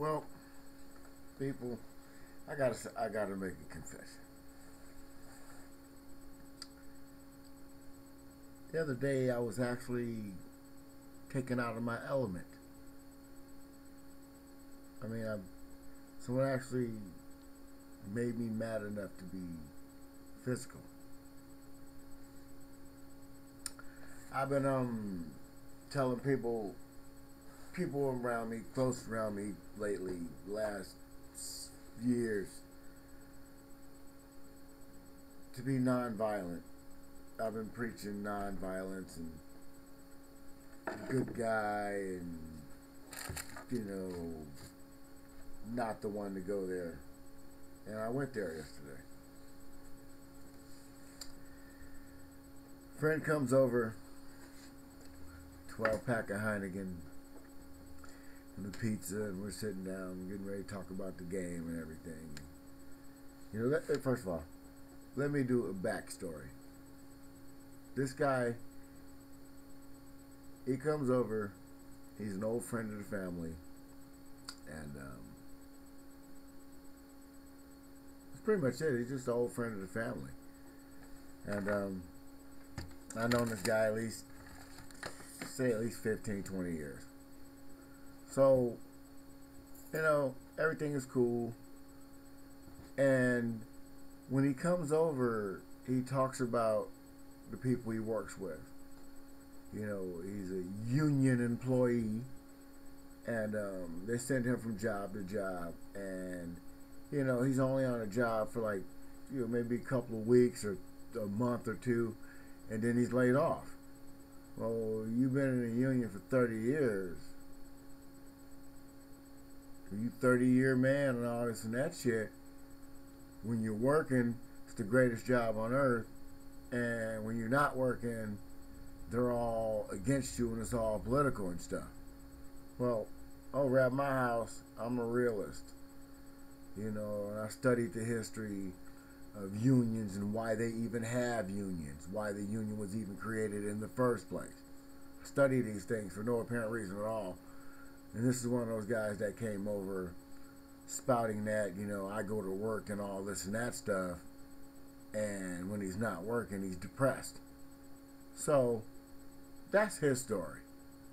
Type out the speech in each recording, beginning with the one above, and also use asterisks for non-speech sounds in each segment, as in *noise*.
Well, people, I gotta I gotta make a confession. The other day, I was actually taken out of my element. I mean, I, someone actually made me mad enough to be physical. I've been um telling people people around me, close around me lately, last years, to be nonviolent. I've been preaching nonviolence and good guy and, you know, not the one to go there. And I went there yesterday. Friend comes over, 12 pack of Heineken the pizza, and we're sitting down, getting ready to talk about the game and everything. You know, let, first of all, let me do a backstory. This guy, he comes over. He's an old friend of the family, and um, that's pretty much it. He's just an old friend of the family, and um, I've known this guy at least, say at least 15, 20 years. So, you know, everything is cool. And when he comes over, he talks about the people he works with. You know, he's a union employee, and um, they send him from job to job, and you know he's only on a job for like you know maybe a couple of weeks or a month or two, and then he's laid off. Well, you've been in a union for 30 years you 30 year man and all this and that shit, when you're working, it's the greatest job on earth. And when you're not working, they're all against you and it's all political and stuff. Well, over at my house, I'm a realist. You know, and I studied the history of unions and why they even have unions, why the union was even created in the first place. I study these things for no apparent reason at all and this is one of those guys that came over spouting that, you know, I go to work and all this and that stuff. And when he's not working, he's depressed. So that's his story.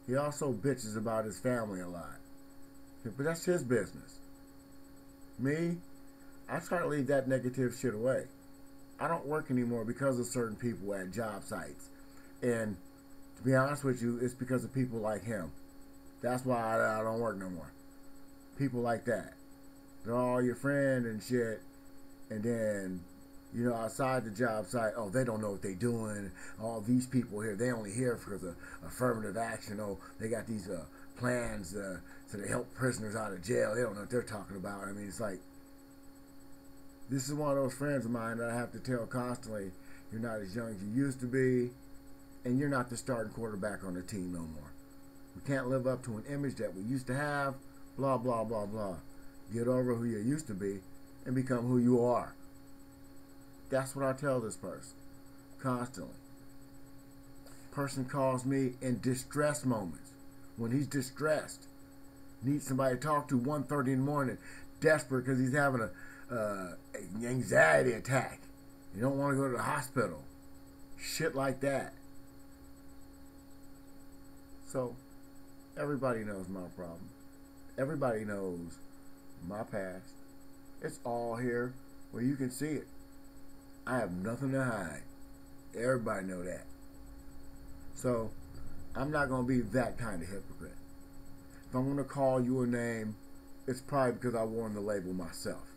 He also bitches about his family a lot. But that's his business. Me, I try to leave that negative shit away. I don't work anymore because of certain people at job sites. And to be honest with you, it's because of people like him. That's why I, I don't work no more. People like that. They're all your friend and shit. And then, you know, outside the job site, oh, they don't know what they're doing. All these people here, they only here because of affirmative action. Oh, they got these uh, plans uh, they help prisoners out of jail. They don't know what they're talking about. I mean, it's like, this is one of those friends of mine that I have to tell constantly, you're not as young as you used to be, and you're not the starting quarterback on the team no more. We can't live up to an image that we used to have, blah, blah, blah, blah. Get over who you used to be and become who you are. That's what I tell this person constantly. Person calls me in distress moments. When he's distressed, needs somebody to talk to 1.30 in the morning, desperate because he's having a uh, anxiety attack. You don't want to go to the hospital. Shit like that. So Everybody knows my problem. Everybody knows my past. It's all here where you can see it. I have nothing to hide. Everybody know that. So I'm not going to be that kind of hypocrite. If I'm going to call you a name, it's probably because I worn the label myself.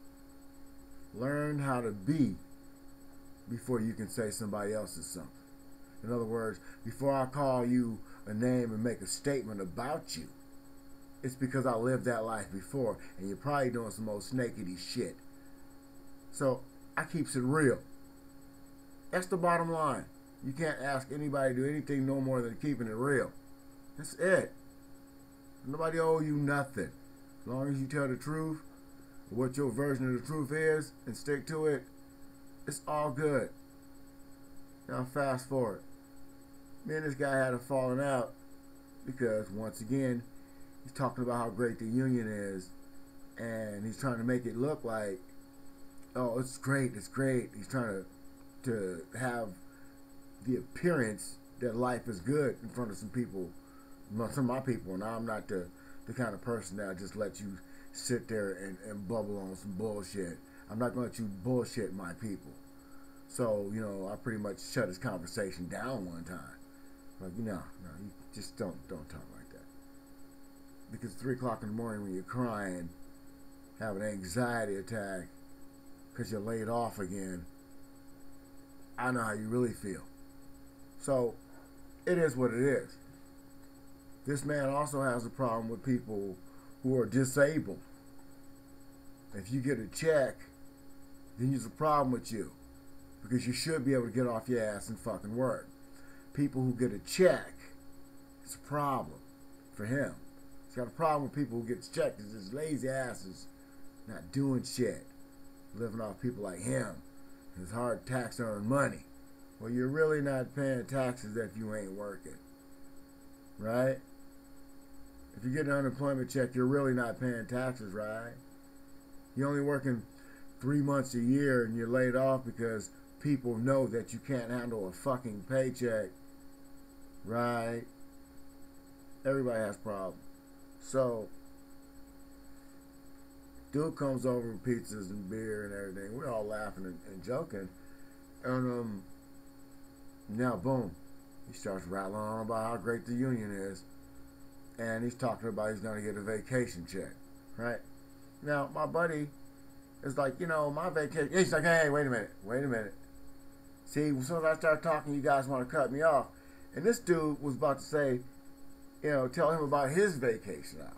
Learn how to be before you can say somebody else is something. In other words, before I call you a name and make a statement about you, it's because I lived that life before, and you're probably doing some old snakety shit. So I keeps it real. That's the bottom line. You can't ask anybody to do anything no more than keeping it real. That's it. Nobody owe you nothing. As long as you tell the truth, what your version of the truth is, and stick to it, it's all good. Now fast forward. Me and this guy had a falling out because once again, he's talking about how great the union is, and he's trying to make it look like, oh, it's great, it's great. He's trying to to have the appearance that life is good in front of some people, some of my people, and I'm not the the kind of person that just let you sit there and, and bubble on some bullshit. I'm not going to let you bullshit my people. So, you know, I pretty much shut his conversation down one time. Like, know, no, you just don't don't talk like that. Because three o'clock in the morning when you're crying, have an anxiety attack because you're laid off again, I know how you really feel. So, it is what it is. This man also has a problem with people who are disabled. If you get a check, then there's a problem with you. Because you should be able to get off your ass and fucking work. People who get a check, it's a problem for him. He's got a problem with people who get check because his lazy asses not doing shit. Living off people like him. His hard tax earned money. Well, you're really not paying taxes if you ain't working. Right? If you get an unemployment check, you're really not paying taxes, right? You're only working three months a year and you're laid off because people know that you can't handle a fucking paycheck, right? Everybody has problems. So, dude comes over with pizzas and beer and everything. We're all laughing and, and joking. And um, now, boom, he starts rattling on about how great the union is. And he's talking about he's going to get a vacation check, right? Now, my buddy is like, you know, my vacation. He's like, hey, wait a minute, wait a minute. See, as soon as I start talking, you guys want to cut me off. And this dude was about to say, you know, tell him about his vacation hours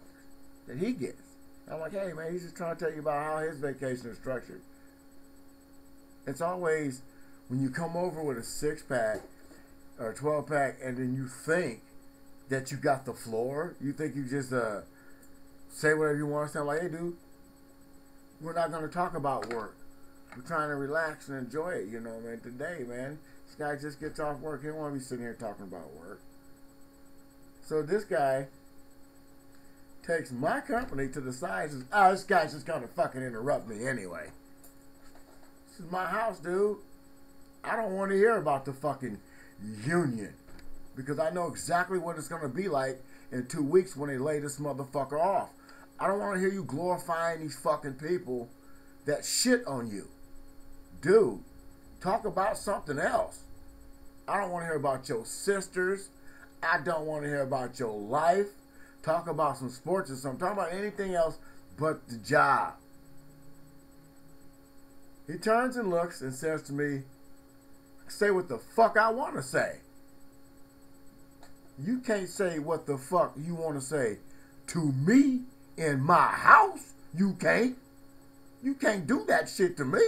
that he gets. I'm like, hey, man, he's just trying to tell you about how his vacation is structured. It's always when you come over with a six pack or a 12 pack and then you think that you got the floor, you think you just uh, say whatever you want to say. like, hey, dude, we're not going to talk about work. We're trying to relax and enjoy it, you know, man. Today, man, this guy just gets off work. He don't want to be sitting here talking about work. So this guy takes my company to the side and says, oh, this guy's just going to fucking interrupt me anyway. This is my house, dude. I don't want to hear about the fucking union because I know exactly what it's going to be like in two weeks when they lay this motherfucker off. I don't want to hear you glorifying these fucking people that shit on you. Dude, talk about something else. I don't want to hear about your sisters. I don't want to hear about your life. Talk about some sports or something. Talk about anything else but the job. He turns and looks and says to me, say what the fuck I want to say. You can't say what the fuck you want to say to me in my house. You can't. You can't do that shit to me.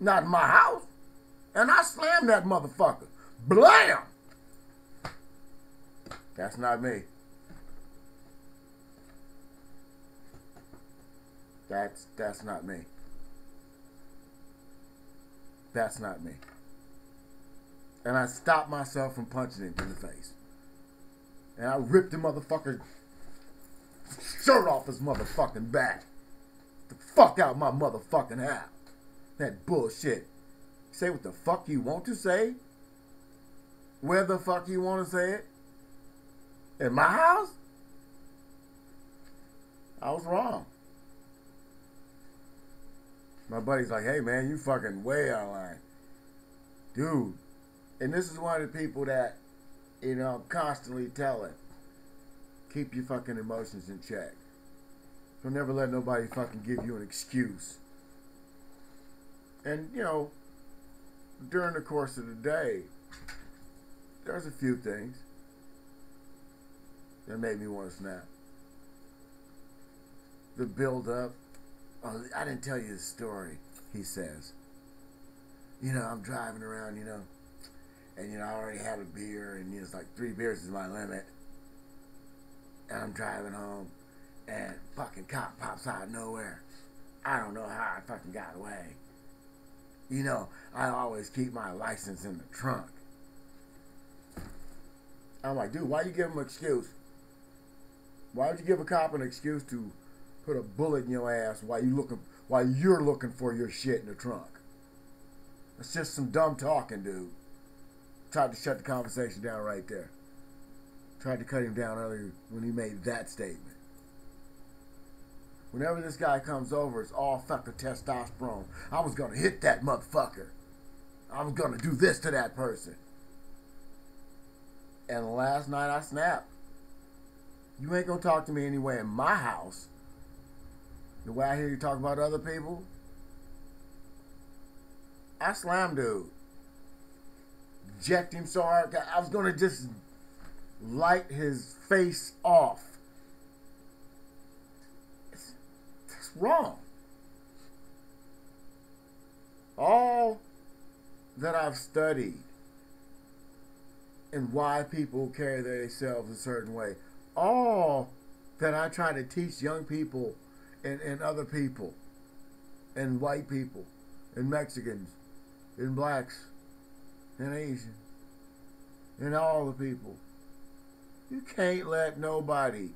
Not in my house. And I slammed that motherfucker. Blam! That's not me. That's that's not me. That's not me. And I stopped myself from punching him in the face. And I ripped the motherfucker shirt off his motherfucking back. The fuck out my motherfucking house. That bullshit. Say what the fuck you want to say. Where the fuck you want to say it. In my house? I was wrong. My buddy's like, hey man, you fucking way out of line. Dude. And this is one of the people that, you know, constantly telling. Keep your fucking emotions in check. Don't never let nobody fucking give you an excuse. And, you know, during the course of the day, there's a few things that made me want to snap. The build up. Oh, I didn't tell you the story, he says. You know, I'm driving around, you know, and, you know, I already had a beer, and you know, it's like three beers is my limit and I'm driving home, and fucking cop pops out of nowhere. I don't know how I fucking got away. You know, I always keep my license in the trunk. I'm like, dude, why you give him an excuse? Why would you give a cop an excuse to put a bullet in your ass while you looking while you're looking for your shit in the trunk. It's just some dumb talking, dude. Tried to shut the conversation down right there. Tried to cut him down earlier when he made that statement. Whenever this guy comes over, it's all fucking testosterone. I was gonna hit that motherfucker. I was gonna do this to that person. And last night I snapped. You ain't gonna talk to me anyway in my house. The way I hear you talk about other people, I slammed dude. Jacked him so hard, I was gonna just light his face off. It's, it's wrong. All that I've studied and why people carry themselves a certain way, all that I try to teach young people and, and other people and white people and Mexicans and blacks and Asians and all the people. You can't let nobody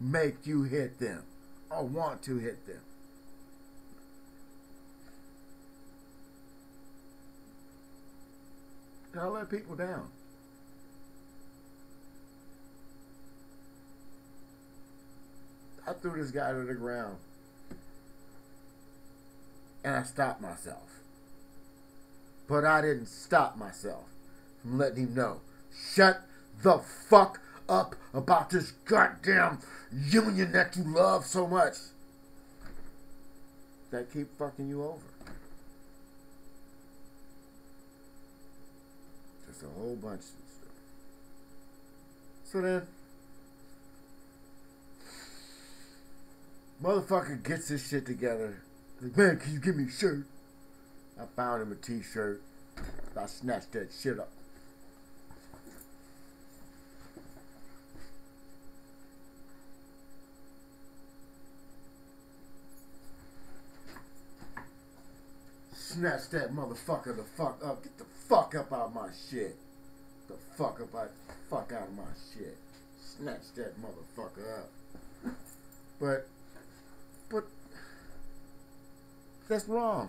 make you hit them or want to hit them. Don't let people down. I threw this guy to the ground. And I stopped myself. But I didn't stop myself from letting him know. Shut the fuck up about this goddamn union that you love so much. That keep fucking you over. Just a whole bunch of stuff. So then Motherfucker gets his shit together. Like, man, can you give me a shirt? I found him a t-shirt. I snatched that shit up. Snatch that motherfucker the fuck up. Get the fuck up out of my shit. The fuck up out, fuck out of my shit. Snatch that motherfucker up. But but that's wrong.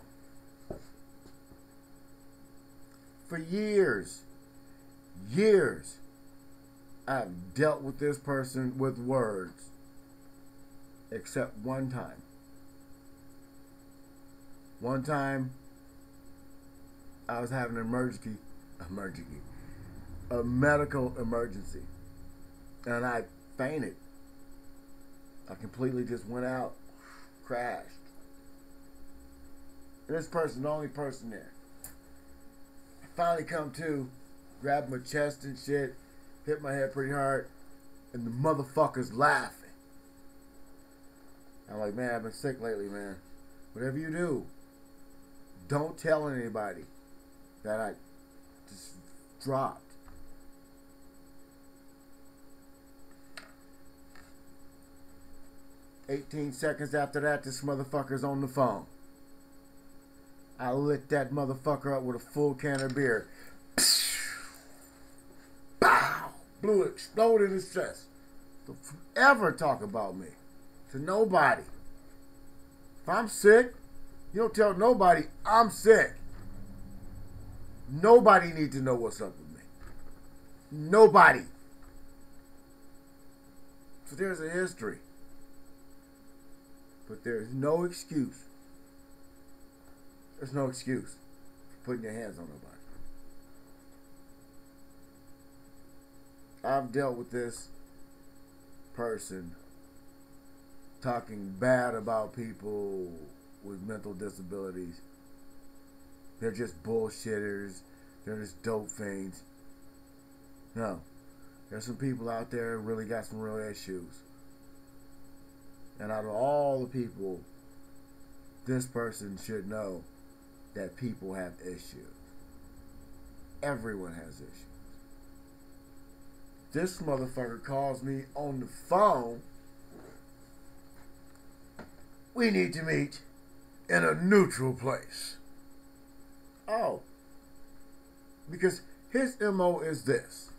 For years, years, I've dealt with this person with words, except one time. One time, I was having an emergency, emergency, a medical emergency, and I fainted. I completely just went out crashed. And this person, the only person there. I finally come to, grab my chest and shit, hit my head pretty hard, and the motherfucker's laughing. I'm like, man, I've been sick lately, man. Whatever you do, don't tell anybody that I just dropped. 18 seconds after that, this motherfucker's on the phone. I lit that motherfucker up with a full can of beer. *sniffs* Bow! Blew it, exploded his chest. Don't ever talk about me to nobody. If I'm sick, you don't tell nobody I'm sick. Nobody needs to know what's up with me. Nobody. So there's a history. But there's no excuse. There's no excuse for putting your hands on nobody. I've dealt with this person talking bad about people with mental disabilities. They're just bullshitters. They're just dope fiends. No. There's some people out there who really got some real issues. And out of all the people, this person should know that people have issues. Everyone has issues. This motherfucker calls me on the phone. We need to meet in a neutral place. Oh. Because his MO is this.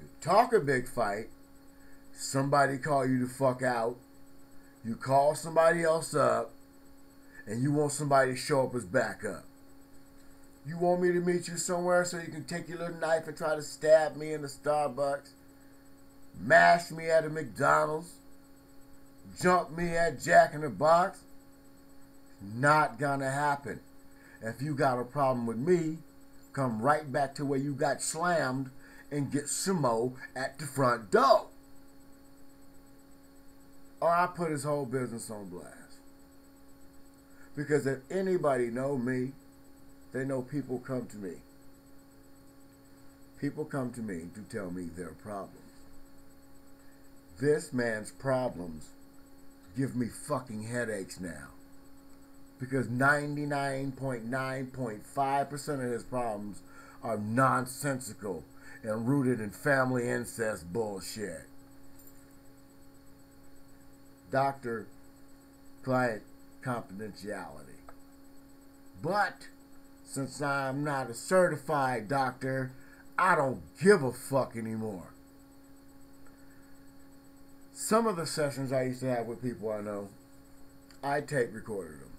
You talk a big fight, somebody call you the fuck out, You call somebody else up and you want somebody to show up as backup. You want me to meet you somewhere so you can take your little knife and try to stab me in the Starbucks, mash me at a McDonald's, jump me at Jack in the Box? Not gonna happen. If you got a problem with me, come right back to where you got slammed and get Samo at the front door. Or I put his whole business on blast. Because if anybody know me, they know people come to me. People come to me to tell me their problems. This man's problems give me fucking headaches now. Because 99.9.5% of his problems are nonsensical and rooted in family incest bullshit. Doctor client confidentiality. But since I'm not a certified doctor, I don't give a fuck anymore. Some of the sessions I used to have with people I know, I tape recorded them.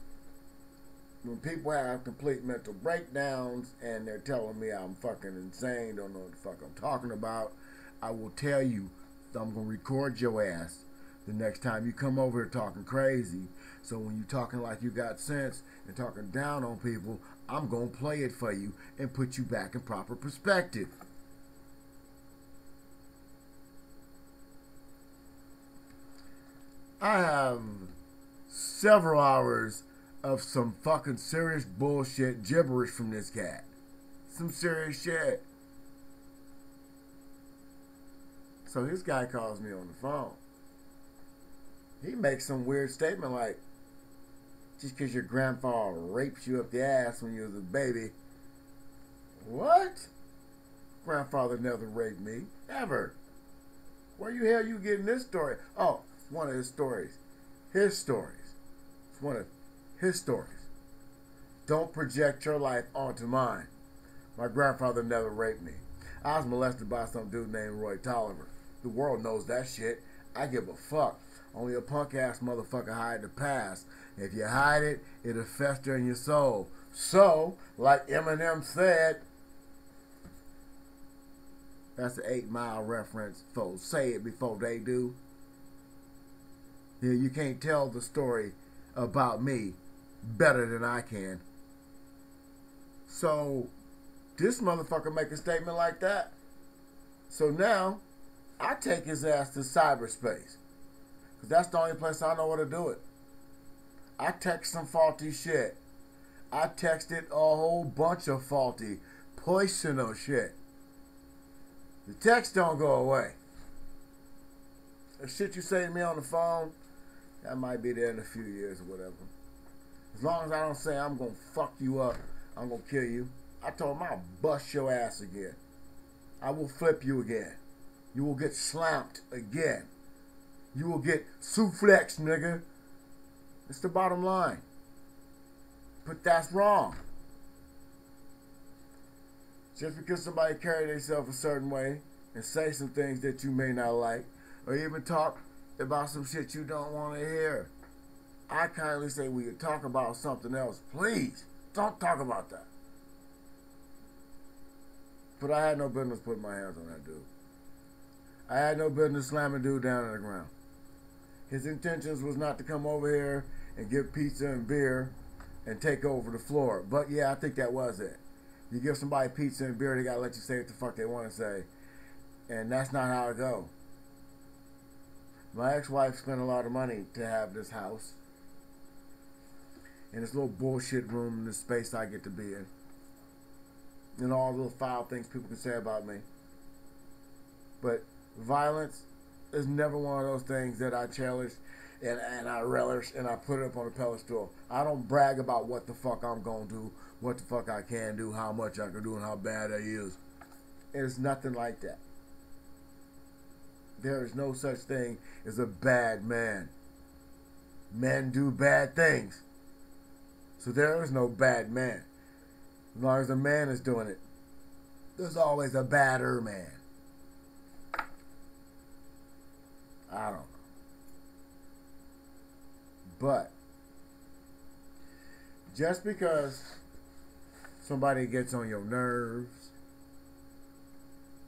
When people have complete mental breakdowns and they're telling me I'm fucking insane, don't know what the fuck I'm talking about, I will tell you I'm gonna record your ass the next time you come over here talking crazy. So when you're talking like you got sense and talking down on people, I'm gonna play it for you and put you back in proper perspective. I have several hours of some fucking serious bullshit gibberish from this cat. Some serious shit. So this guy calls me on the phone. He makes some weird statement like, just because your grandfather raped you up the ass when you was a baby. What? Grandfather never raped me. Ever. Where you hell you getting this story? Oh, one of his stories. His stories. It's one of his stories. Don't project your life onto mine. My grandfather never raped me. I was molested by some dude named Roy Tolliver. The world knows that shit. I give a fuck. Only a punk ass motherfucker hide the past. If you hide it, it'll fester in your soul. So, like Eminem said, that's an eight mile reference. Folks say it before they do. Yeah, you can't tell the story about me better than I can. So, this motherfucker make a statement like that. So now, I take his ass to cyberspace. Because that's the only place I know where to do it. I text some faulty shit. I texted a whole bunch of faulty, poisonous shit. The text don't go away. The shit you say to me on the phone, that might be there in a few years or whatever. As long as I don't say I'm gonna fuck you up, I'm gonna kill you. I told him I'll bust your ass again. I will flip you again. You will get slapped again. You will get suplex, nigga. It's the bottom line. But that's wrong. Just because somebody carry themselves a certain way and say some things that you may not like, or even talk about some shit you don't want to hear. I kindly say we could talk about something else. Please, don't talk about that. But I had no business putting my hands on that dude. I had no business slamming dude down on the ground. His intentions was not to come over here and give pizza and beer and take over the floor. But yeah, I think that was it. You give somebody pizza and beer, they gotta let you say what the fuck they want to say. And that's not how it go. My ex-wife spent a lot of money to have this house. And this little bullshit room in this space I get to be in. And all the little foul things people can say about me. But violence is never one of those things that I cherish and, and I relish and I put it up on a pedestal. I don't brag about what the fuck I'm gonna do, what the fuck I can do, how much I can do, and how bad I is. It's nothing like that. There is no such thing as a bad man. Men do bad things. So there is no bad man. As long as a man is doing it, there's always a badder man. I don't know. But just because somebody gets on your nerves,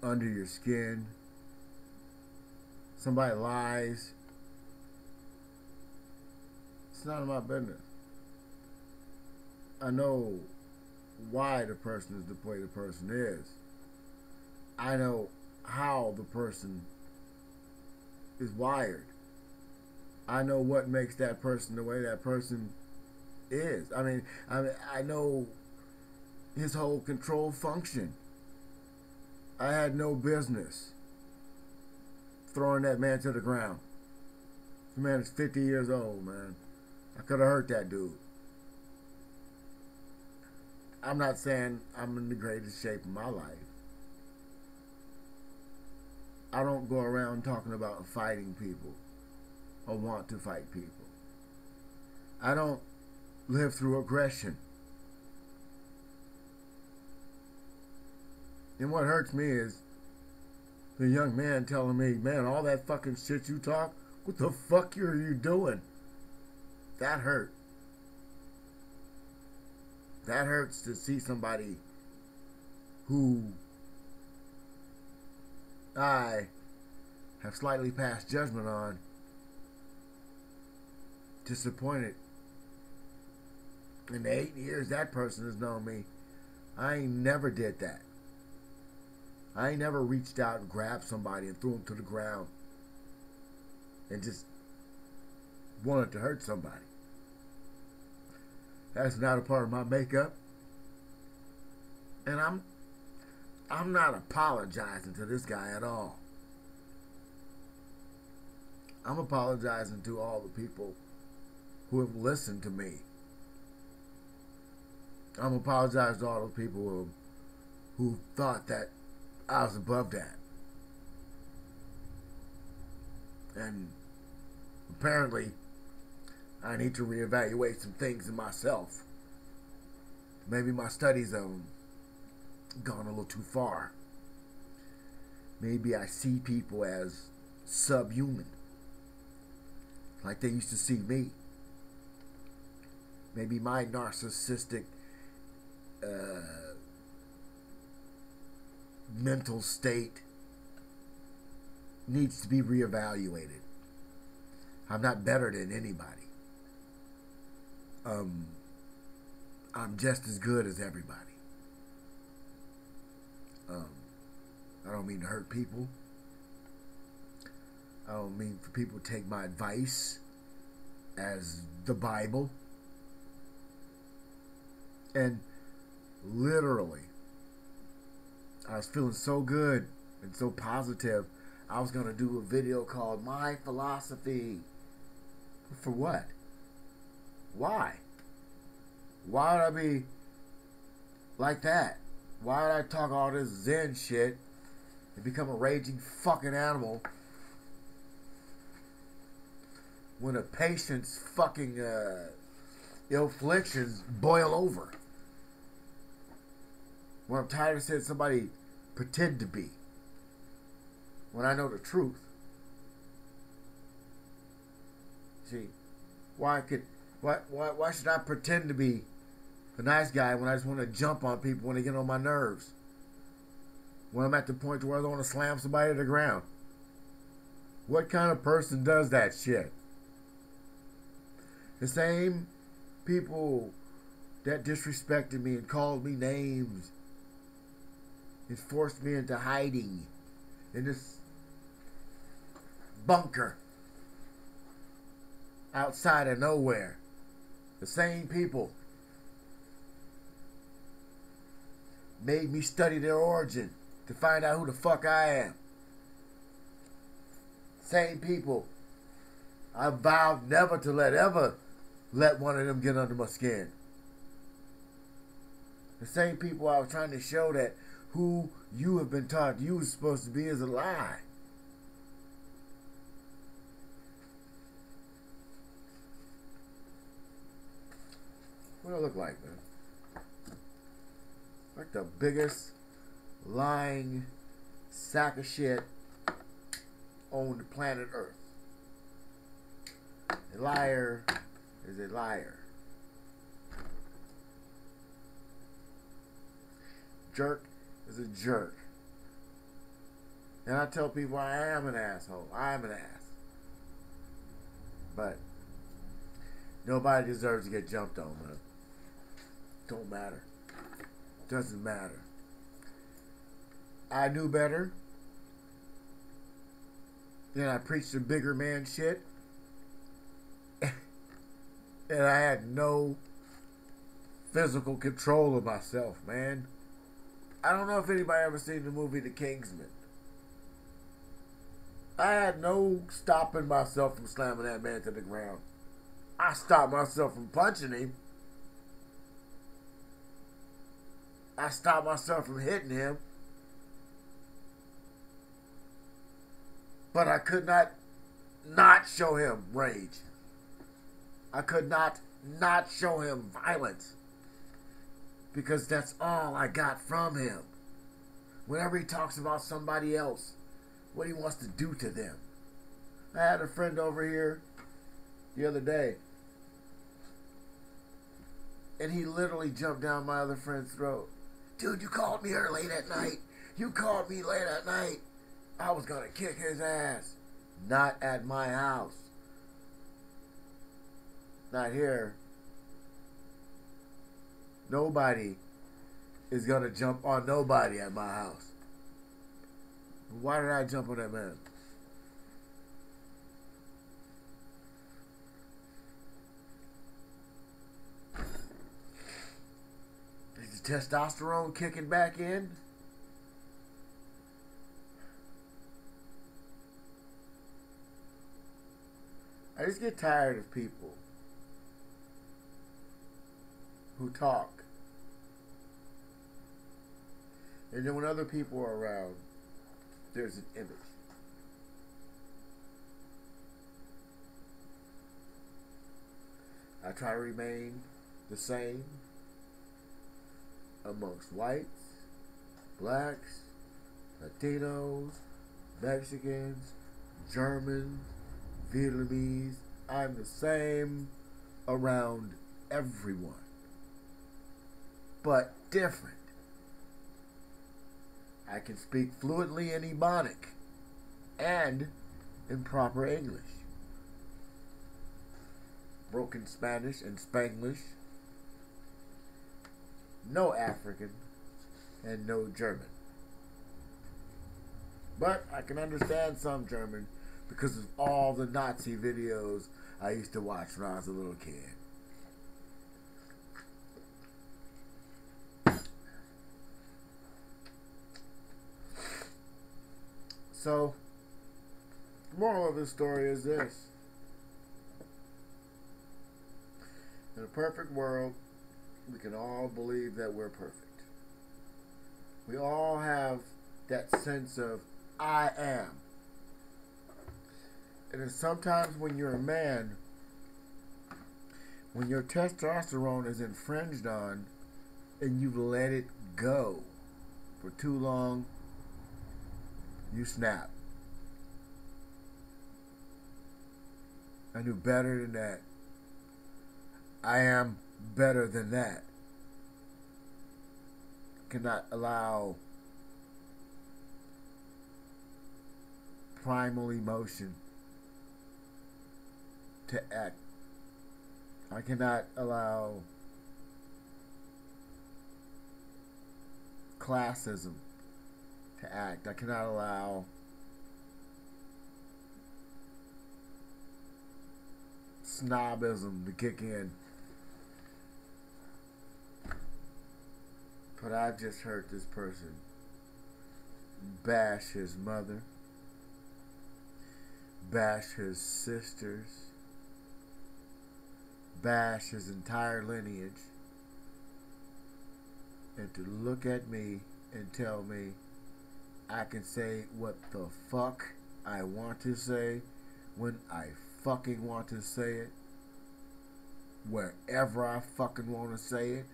under your skin, somebody lies, it's none of my business. I know why the person is the way the person is. I know how the person is wired. I know what makes that person the way that person is. I mean, I mean, I know his whole control function. I had no business throwing that man to the ground. The man is 50 years old, man. I could have hurt that dude. I'm not saying I'm in the greatest shape of my life. I don't go around talking about fighting people or want to fight people. I don't live through aggression. And what hurts me is the young man telling me, man, all that fucking shit you talk, what the fuck are you doing? That hurt. That hurts to see somebody who I have slightly passed judgment on disappointed. In the eight years that person has known me, I ain't never did that. I ain't never reached out and grabbed somebody and threw them to the ground and just wanted to hurt somebody. That's not a part of my makeup. And I'm I'm not apologizing to this guy at all. I'm apologizing to all the people who have listened to me. I'm apologizing to all the people who, who thought that I was above that. And apparently, I need to reevaluate some things in myself. Maybe my studies have gone a little too far. Maybe I see people as subhuman, like they used to see me. Maybe my narcissistic uh, mental state needs to be reevaluated. I'm not better than anybody. Um, I'm just as good as everybody. Um, I don't mean to hurt people. I don't mean for people to take my advice as the Bible. And literally, I was feeling so good and so positive. I was going to do a video called My Philosophy. For what? Why? Why would I be like that? Why would I talk all this Zen shit and become a raging fucking animal when a patient's fucking uh, afflictions boil over? When I'm tired of seeing somebody pretend to be when I know the truth. See, why could why, why, why should I pretend to be a nice guy when I just want to jump on people when they get on my nerves? When I'm at the point where I don't want to slam somebody to the ground. What kind of person does that shit? The same people that disrespected me and called me names and forced me into hiding in this bunker outside of nowhere the same people made me study their origin to find out who the fuck I am. Same people I vowed never to let ever let one of them get under my skin. The same people I was trying to show that who you have been taught you were supposed to be is a lie. What do I look like, man? Like the biggest lying sack of shit on the planet Earth. A liar, is a liar. Jerk is a jerk. And I tell people I am an asshole. I am an ass. But nobody deserves to get jumped on, man. Don't matter. Doesn't matter. I knew better. Then I preached the bigger man shit. *laughs* and I had no physical control of myself, man. I don't know if anybody ever seen the movie The Kingsman. I had no stopping myself from slamming that man to the ground. I stopped myself from punching him. I stopped myself from hitting him. But I could not not show him rage. I could not not show him violence. Because that's all I got from him. Whenever he talks about somebody else, what he wants to do to them. I had a friend over here the other day, and he literally jumped down my other friend's throat. Dude, you called me here late at night. You called me late at night. I was gonna kick his ass. Not at my house. Not here. Nobody is gonna jump on nobody at my house. Why did I jump on that man? Testosterone kicking back in? I just get tired of people who talk. And then when other people are around, there's an image. I try to remain the same amongst whites, blacks, Latinos, Mexicans, Germans, Vietnamese. I'm the same around everyone, but different. I can speak fluently in Ebonic and in proper English. Broken Spanish and Spanglish. No African and no German. But I can understand some German because of all the Nazi videos I used to watch when I was a little kid. So, the moral of the story is this. In a perfect world, we can all believe that we're perfect. We all have that sense of, I am. And sometimes when you're a man, when your testosterone is infringed on and you've let it go for too long, you snap. I knew better than that. I am better than that. Cannot allow primal emotion to act. I cannot allow classism to act. I cannot allow snobism to kick in. But I just heard this person bash his mother, bash his sisters, bash his entire lineage, and to look at me and tell me I can say what the fuck I want to say when I fucking want to say it, wherever I fucking want to say it,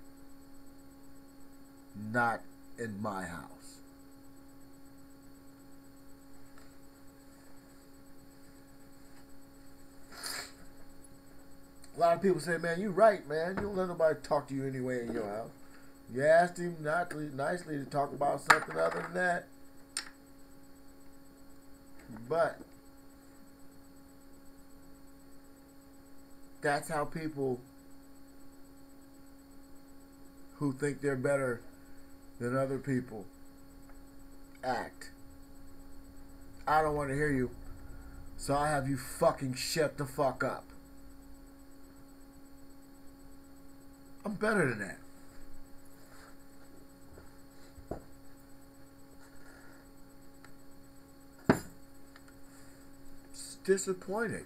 not in my house. A lot of people say, man, you right, man. You don't let nobody talk to you anyway in your house. You asked him not to, nicely to talk about something other than that. But that's how people who think they're better than other people act. I don't want to hear you. So I have you fucking shut the fuck up. I'm better than that. disappointed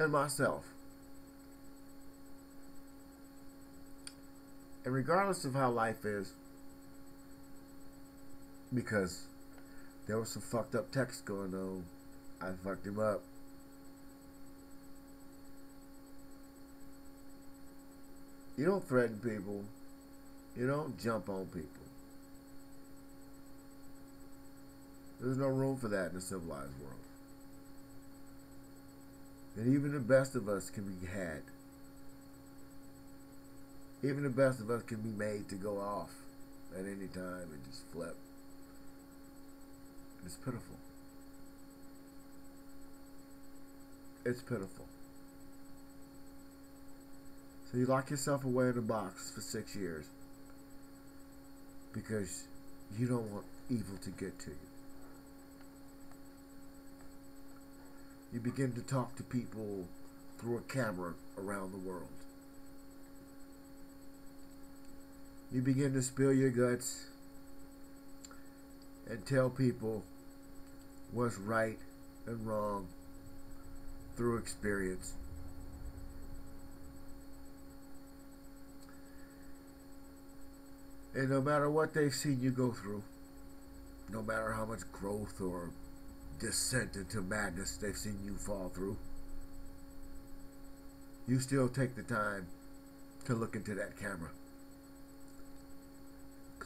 in myself. And regardless of how life is, because there was some fucked up text going on, I fucked him up. You don't threaten people. You don't jump on people. There's no room for that in a civilized world. And even the best of us can be had. Even the best of us can be made to go off at any time and just flip. It's pitiful. It's pitiful. So you lock yourself away in a box for six years because you don't want evil to get to you. You begin to talk to people through a camera around the world. You begin to spill your guts and tell people what's right and wrong through experience. And no matter what they've seen you go through, no matter how much growth or descent into madness they've seen you fall through, you still take the time to look into that camera.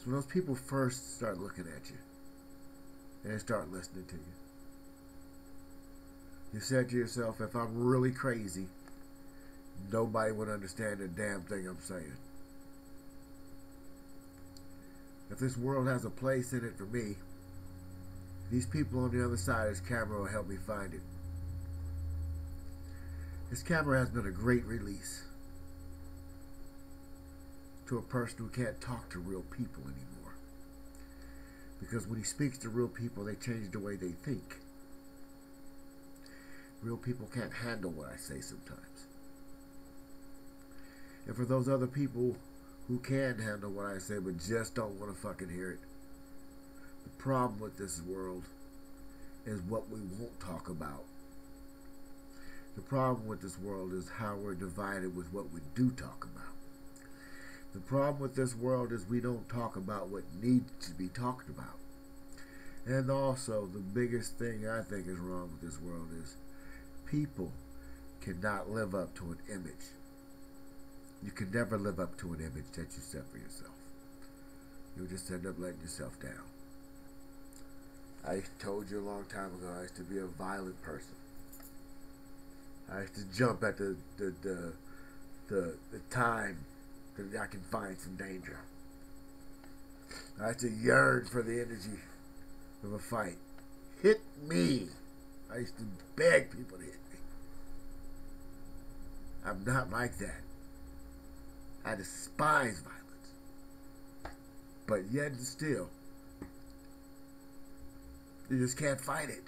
When those people first start looking at you, and they start listening to you, you said to yourself, if I'm really crazy, nobody would understand a damn thing I'm saying. If this world has a place in it for me, these people on the other side of this camera will help me find it. This camera has been a great release to a person who can't talk to real people anymore. Because when he speaks to real people, they change the way they think. Real people can't handle what I say sometimes. And for those other people who can handle what I say but just don't want to fucking hear it, the problem with this world is what we won't talk about. The problem with this world is how we're divided with what we do talk about. The problem with this world is we don't talk about what needs to be talked about. And also, the biggest thing I think is wrong with this world is people cannot live up to an image. You can never live up to an image that you set for yourself. You'll just end up letting yourself down. I told you a long time ago I used to be a violent person. I used to jump at the the the the, the time that I can find some danger. I used to yearn for the energy of a fight. Hit me. I used to beg people to hit me. I'm not like that. I despise violence. But yet and still, you just can't fight it.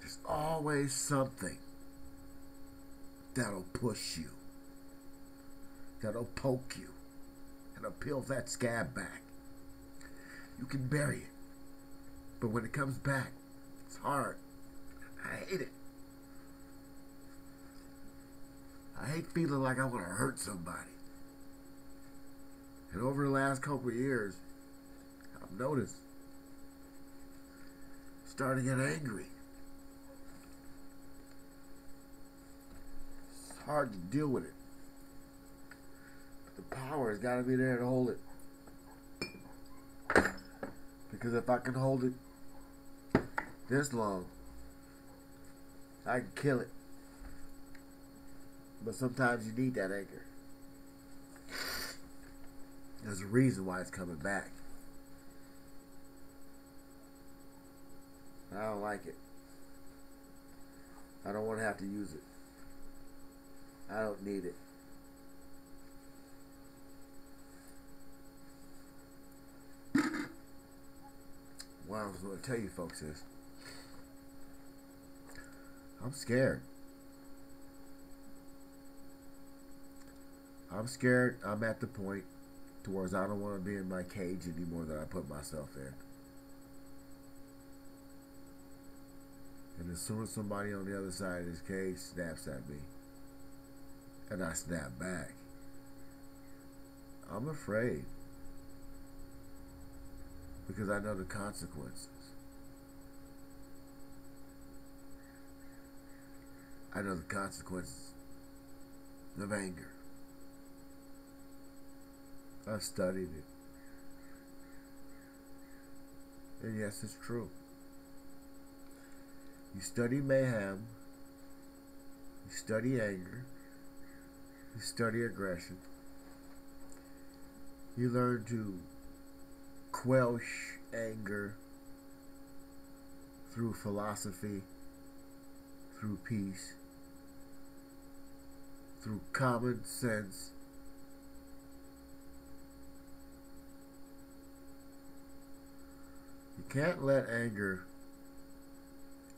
There's always something that'll push you, that'll poke you, and will peel that scab back. You can bury it, but when it comes back, it's hard. I hate it. I hate feeling like I want to hurt somebody. And over the last couple of years, I've noticed starting to get angry. It's hard to deal with it. Power has got to be there to hold it. Because if I can hold it this long, I can kill it. But sometimes you need that anger. There's a reason why it's coming back. I don't like it. I don't want to have to use it. I don't need it. What I was going to tell you folks is I'm scared. I'm scared. I'm at the point towards I don't want to be in my cage anymore that I put myself in. And as soon as somebody on the other side of this cage snaps at me, and I snap back, I'm afraid. Because I know the consequences. I know the consequences of anger. I've studied it. And yes, it's true. You study mayhem. You study anger. You study aggression. You learn to quelch anger through philosophy, through peace, through common sense. You can't let anger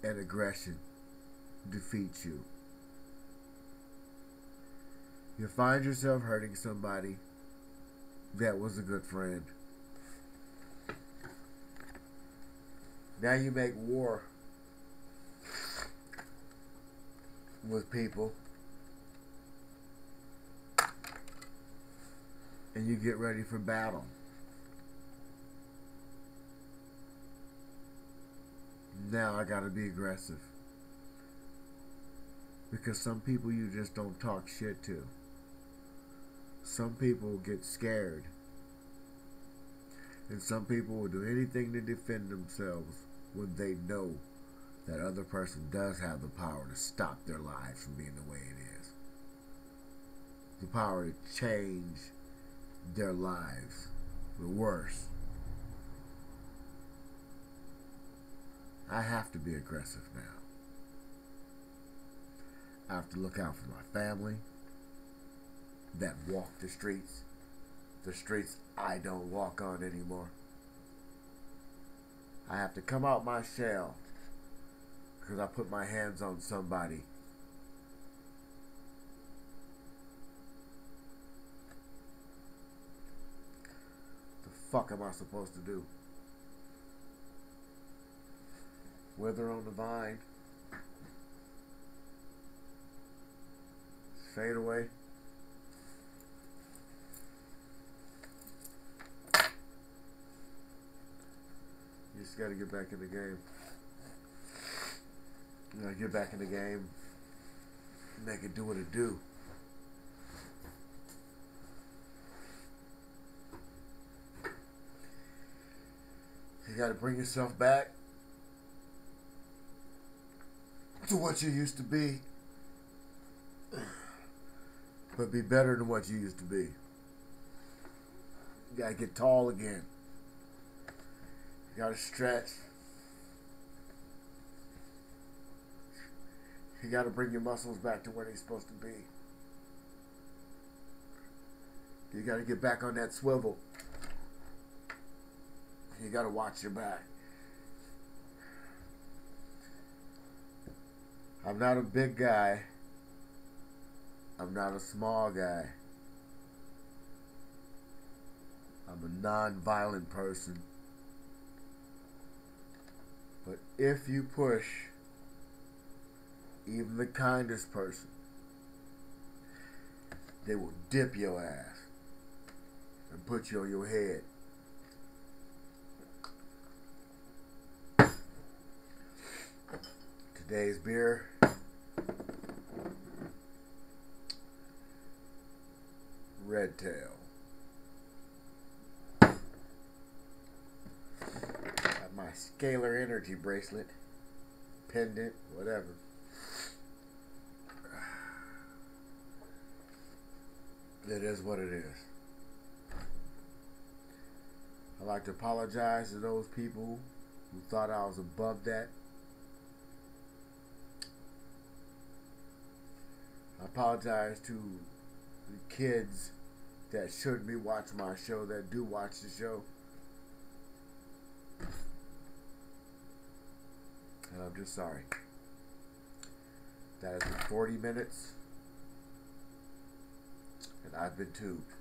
and aggression defeat you. You find yourself hurting somebody that was a good friend. Now you make war with people. And you get ready for battle. Now I gotta be aggressive. Because some people you just don't talk shit to. Some people get scared. And some people will do anything to defend themselves when they know that other person does have the power to stop their lives from being the way it is. The power to change their lives for worse. I have to be aggressive now. I have to look out for my family that walk the streets, the streets I don't walk on anymore. I have to come out my shell because I put my hands on somebody. The fuck am I supposed to do? Wither on the vine. Fade away. You just gotta get back in the game. You gotta get back in the game. Make it do what it do. You gotta bring yourself back to what you used to be. But be better than what you used to be. You gotta get tall again. You gotta stretch. You gotta bring your muscles back to where they're supposed to be. You gotta get back on that swivel. You gotta watch your back. I'm not a big guy. I'm not a small guy. I'm a non-violent person. But if you push even the kindest person, they will dip your ass and put you on your head. Today's beer Red Tail. scalar energy bracelet, pendant, whatever. It is what it is. I'd like to apologize to those people who thought I was above that. I apologize to the kids that should be watching my show, that do watch the show. I'm just sorry. That has been 40 minutes, and I've been tubed.